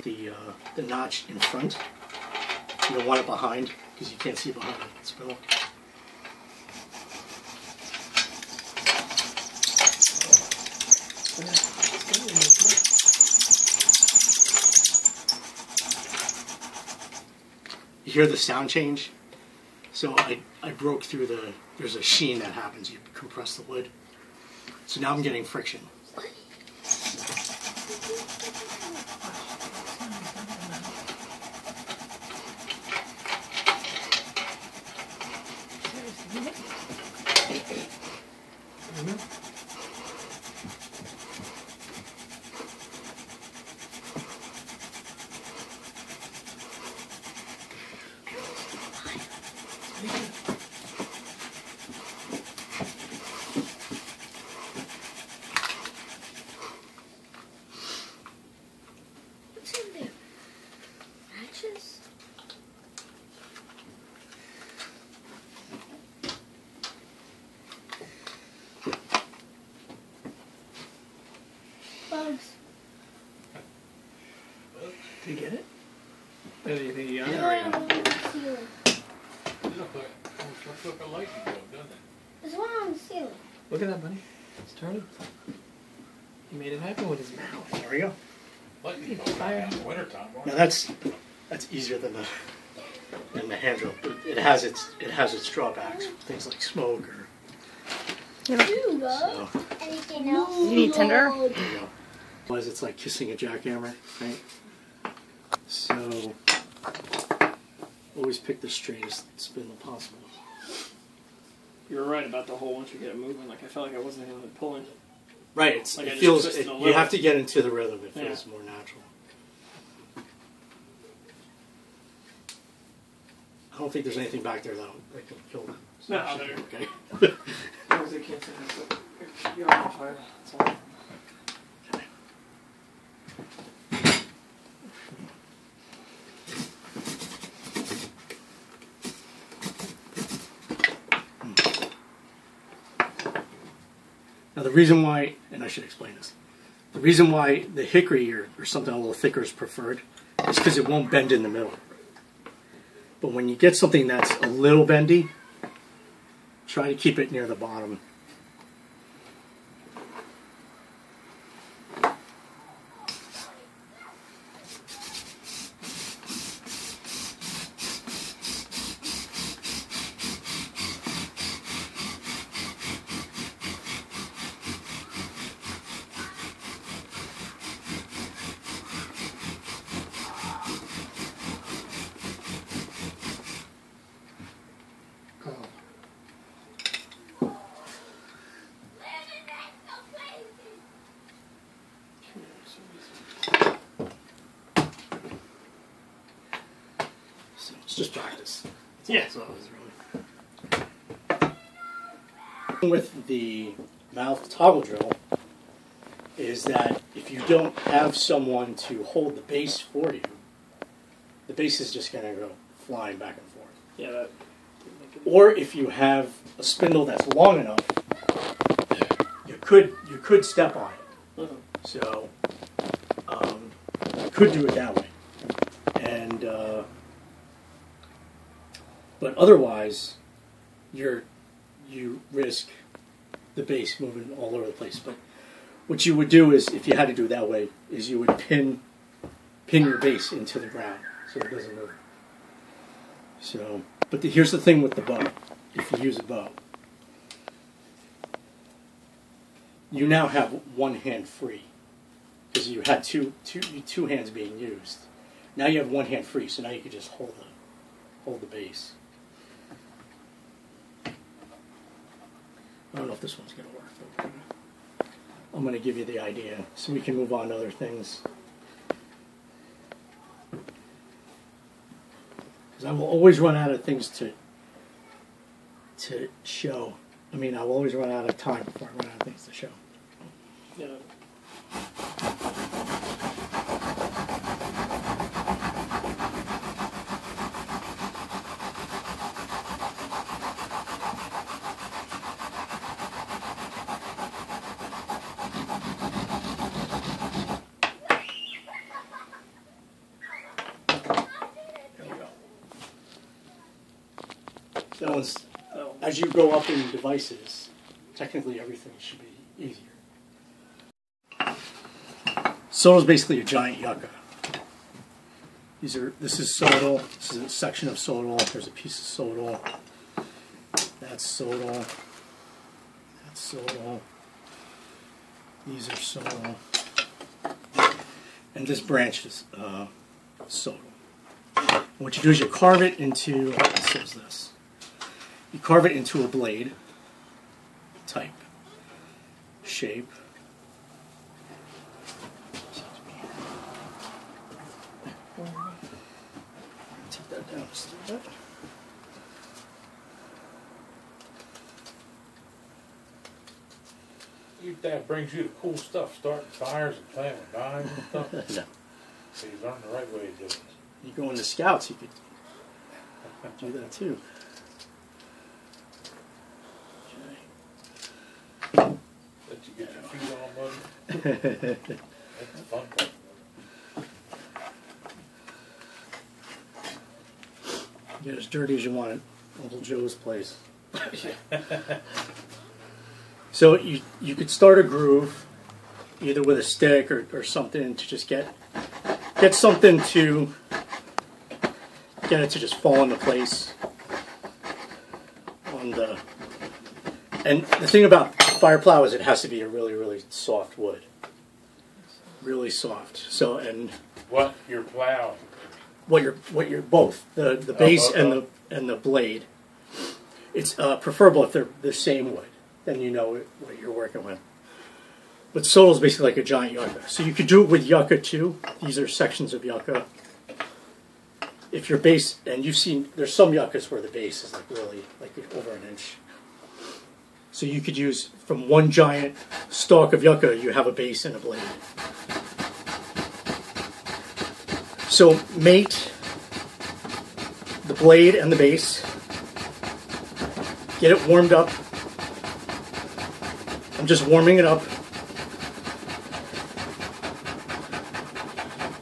the uh, the notch in front. You don't want it behind because you can't see behind the spindle. You hear the sound change? So I, I broke through the, there's a sheen that happens. You compress the wood. So now I'm getting friction. Bugs. Did you get it? Or do you think you got it? Yeah, on the ceiling. It looked like, looks like a lightning bulb, doesn't it? There's one on the ceiling. Look at that, buddy. It's turning. He made it happen with his mouth. There we go. Lightning It's fire. in the wintertime. won't Now that's that's easier than the than the hand drill. But it has its it has its drawbacks. Things like smoke or Dude, so. Anything else? You need tinder? There you go. Otherwise, it's like kissing a jackhammer, right? So always pick the straightest spindle possible. You were right about the hole once you get it moving. Like I felt like I wasn't even pulling. Right. It's, Like it just feels. twisted It, you have to get into the rhythm. It Yeah. feels more natural. I don't think there's anything back there though that can kill them. No, there. Okay. As long as they can't say that, but you're on fire. That's all. Now the reason why, and I should explain this, the reason why the hickory or, or something a little thicker is preferred is because it won't bend in the middle. But when you get something that's a little bendy, try to keep it near the bottom. So it's just practice. Yeah. it is really. With the mouth toggle drill is that if you don't have someone to hold the base for you, the base is just going to go flying back and forth. Yeah, that. Or if you have a spindle that's long enough, you could you could step on it. Mhm. So um, you could do it that way, and uh, but otherwise, you're you risk the base moving all over the place. But what you would do is, if you had to do it that way, is you would pin pin your base into the ground so it doesn't move. So, but the, here's the thing with the bow. If you use a bow, you now have one hand free because you had two, two, two hands being used. Now you have one hand free, so now you can just hold the, hold the base. Don't know if this one's going to work. But I'm going to give you the idea so we can move on to other things. Because I will always run out of things to to show. I mean, I will always run out of time before I run out of things to show. Yeah. One's Oh. as you go up in devices, technically everything should be easier. Soto's basically a giant yucca. These are this is Soto. This is a section of Soto. There's a piece of Soto. That's Soto. That's Soto. These are Soto. And this branch is uh, what you do is you carve it into says this. You carve it into a blade type shape. Take that down just a little bit. You, that brings you to cool stuff, starting fires and playing with knives and stuff. No. So you learn the right way to do it. You go into scouts, you could do that too. Okay. Let you get your feet on, buddy. That's the fun part. Get as dirty as you want at Uncle Joe's place. so you you could start a groove, either with a stick or, or something to just get get something to get it to just fall into place on the and the thing about fire plow is it has to be a really really soft wood really soft so and What, your plow? what you're what you're both the the base Oh, oh, and oh. the and the blade. It's uh, preferable if they're the same wood, then you know what you're working with. But Soto is basically like a giant yucca, so you could do it with yucca too. These are sections of yucca. If your base, and you've seen, there's some yuccas where the base is like really like over an inch. So you could use from one giant stalk of yucca, you have a base and a blade. So mate the blade and the base. Get it warmed up. I'm just warming it up.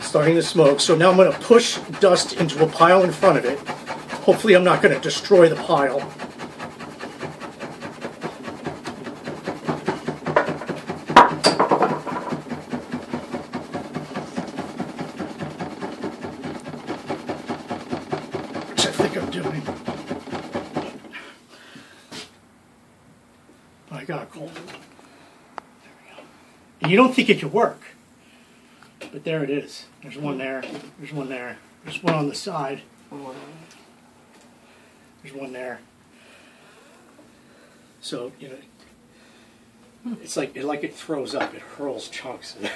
Starting to smoke. So now I'm going to push dust into a pile in front of it. Hopefully, I'm not going to destroy the pile. Which I think I'm doing. I got a cold. There we go. And you don't think it could work, but there it is. There's one there. There's one there. There's one on the side. There's one there. So you know, it's like it like it throws up. It hurls chunks.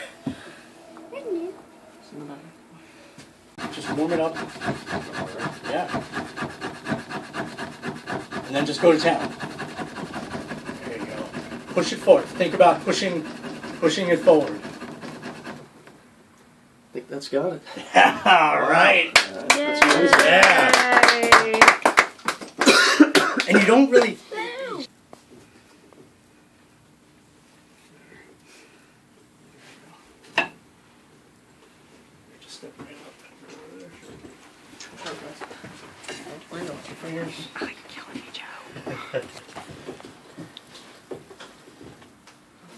just warm it up. Yeah. And then just go to town. There you go. Push it forward. Think about pushing pushing it forward. I think that's got it. All right. Yeah. And you don't really Just step right up. Bring up your fingers.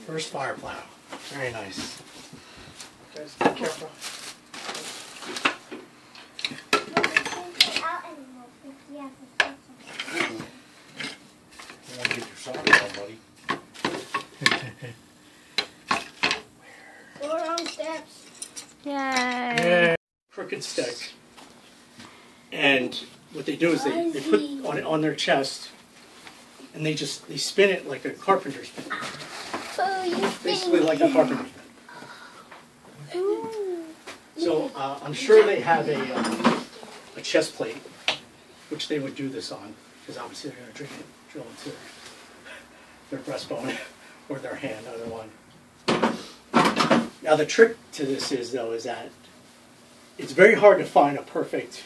First fire plow. Very nice. Guys, be careful. Out anymore. Yeah, it's awesome. You wanna get your socks on, buddy. Go wrong steps. Yay. Yeah. Crooked stick. And what they do is they, they put on it on their chest and they just they spin it like a carpenter's pin. Oh, Basically like a carpenter's pin. Ooh. So uh, I'm sure they have a, um, a chest plate, which they would do this on, because obviously they're going to drill into their breastbone or their hand, either one. Now the trick to this is though is that it's very hard to find a perfect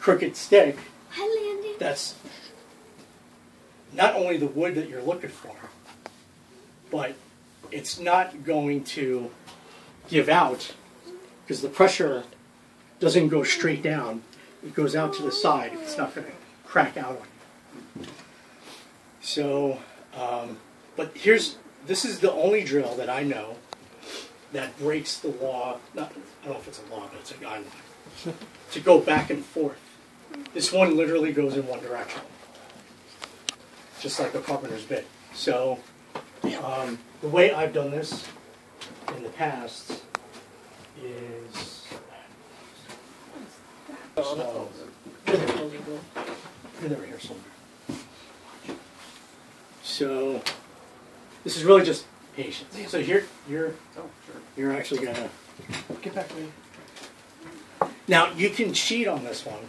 crooked stick Hi, Landon. that's not only the wood that you're looking for, but it's not going to give out because the pressure doesn't go straight down. It goes out to the side. It's not going to crack out on you. So, um, but here's this is the only drill that I know that breaks the law. Not, I don't know if it's a law, but it's a guideline to go back and forth. This one literally goes in one direction, just like a carpenter's bit. So, um, the way I've done this in the past is. So, they're over here somewhere. So, this is really just patience. So here, you're, Oh, sure. you're actually gonna. Get back to me. Now you can cheat on this one,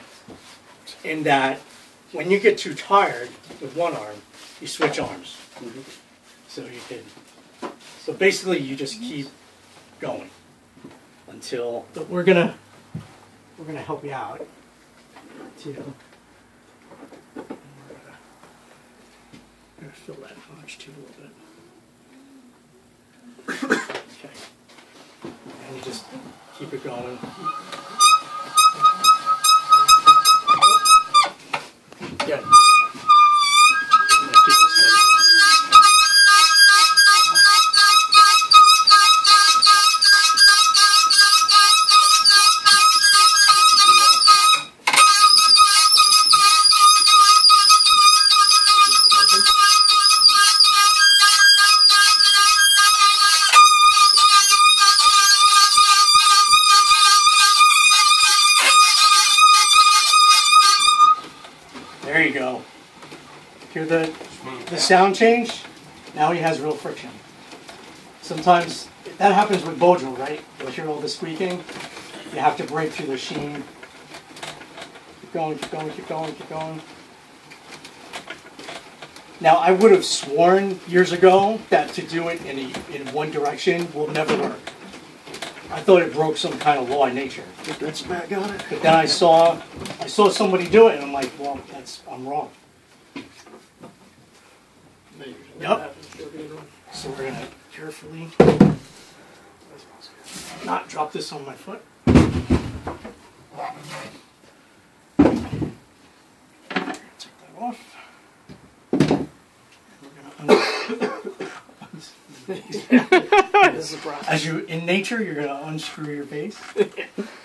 in that when you get too tired with one arm, you switch arms. Mm-hmm. So you can. So basically, you just keep going until. But we're gonna. We're gonna help you out. Too. We're gonna- gonna fill that notch too a little bit. okay. And you just keep it going. Good. Sound change? Now he has real friction. Sometimes that happens with Bojo, right? You'll hear all the squeaking. You have to break through the sheen. Keep going, keep going, keep going, keep going. Now I would have sworn years ago that to do it in a, in one direction will never work. I thought it broke some kind of law in nature. That's back on it. But then I saw, I saw somebody do it, and I'm like, well, that's, I'm wrong. Yep. So we're gonna carefully not drop this on my foot. Take that off. And we're gonna un- This is a process. As you, in nature, you're gonna unscrew your base.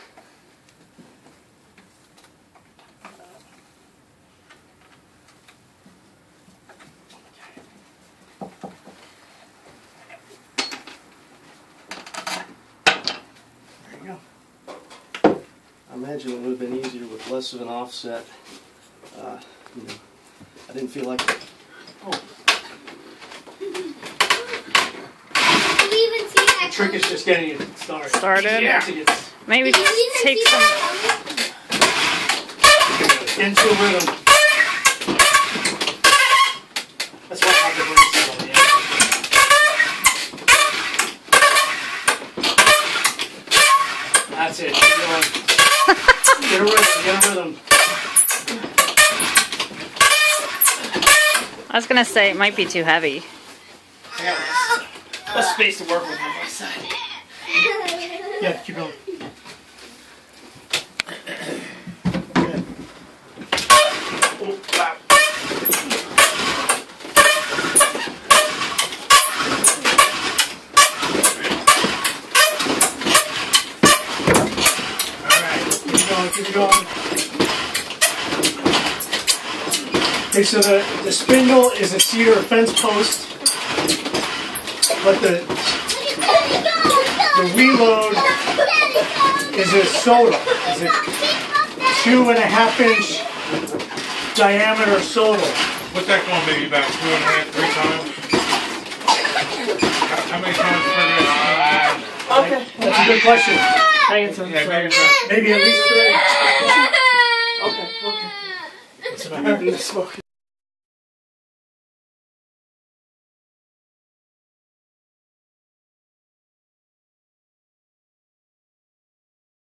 imagine it would have been easier with less of an offset. Uh, you know, I didn't feel like Do you even see that? The trick is just getting it started. Started? Yeah. To get Maybe Did even take see some. into a rhythm. That's why I have the braces on the end. That's it. Keep going. Get a rhythm. Get a rhythm. I was gonna say it might be too heavy. I less space to work with on my side. Yeah, keep going. Good. Oh, wow. Alright, keep going, keep going. Okay, so the, the spindle is a cedar fence post, but the, the reload is a soda. Is a two and a half inch diameter soda. What's that going to be, about two and a half, three times? How, how many times per day? Okay. That's a good question. Hang it Yeah, maybe it's Maybe at least three. Okay, okay. What's the matter? Smoke.